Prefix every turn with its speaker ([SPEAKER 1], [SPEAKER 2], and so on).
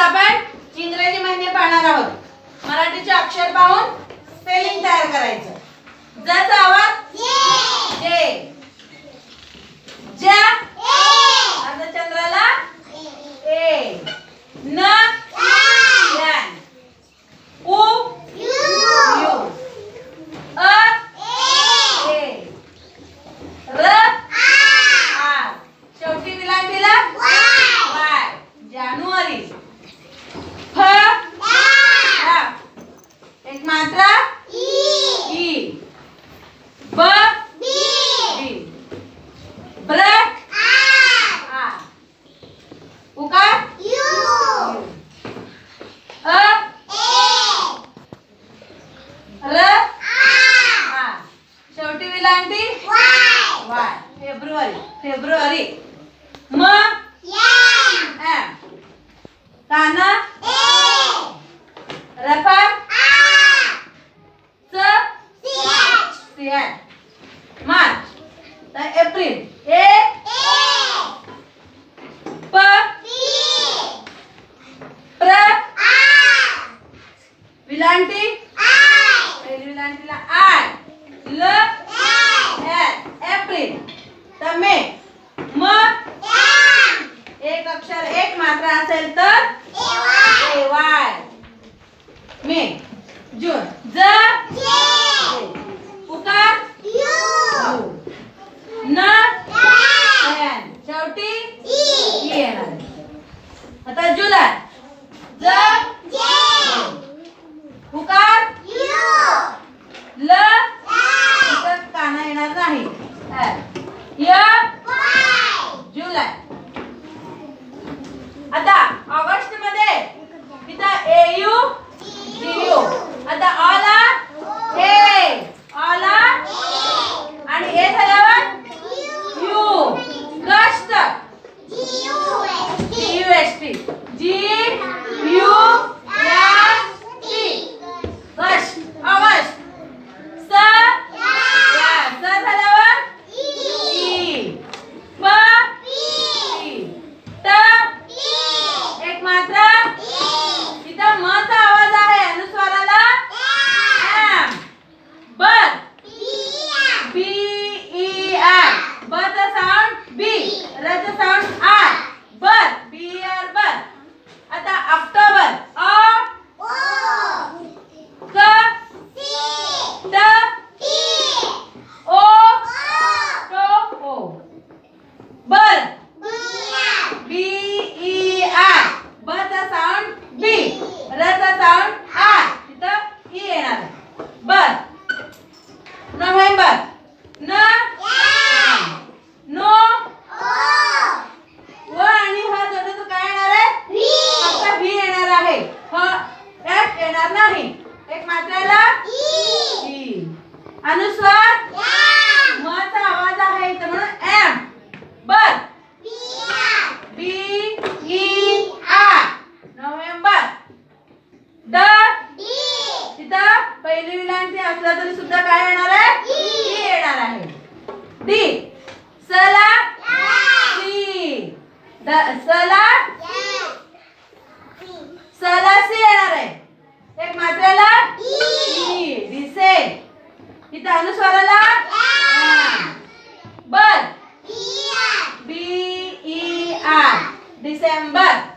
[SPEAKER 1] आपण इंग्रजी महिने पाहणार आहोत. मराठीचे अक्षर पाहून स्पेलिंग तयार करायचं. कितवीला आहे वाय. फेब्रुवारी. फेब्रुवारी. म एम रफा सी आय मार्च. एप्रिल. ए? प? प्र? विलांटी? पहिली विलांटीला आय ल? मे जून. ज उकार. न. शेवटी. येणार. आता जुलै. ज उकार. ल. काना येणार नाही. जुलै. आता. हो, आहे त्यात येणार नाही. एक मात्रेला? अनुस्वार? मचा आवाज आहे तर म्हणून एम. बर. B E R November. द. तिथं पहिली विलांती असला तरी सुद्धा काय येणार आहे? ती येणार आहे. डी. नंबर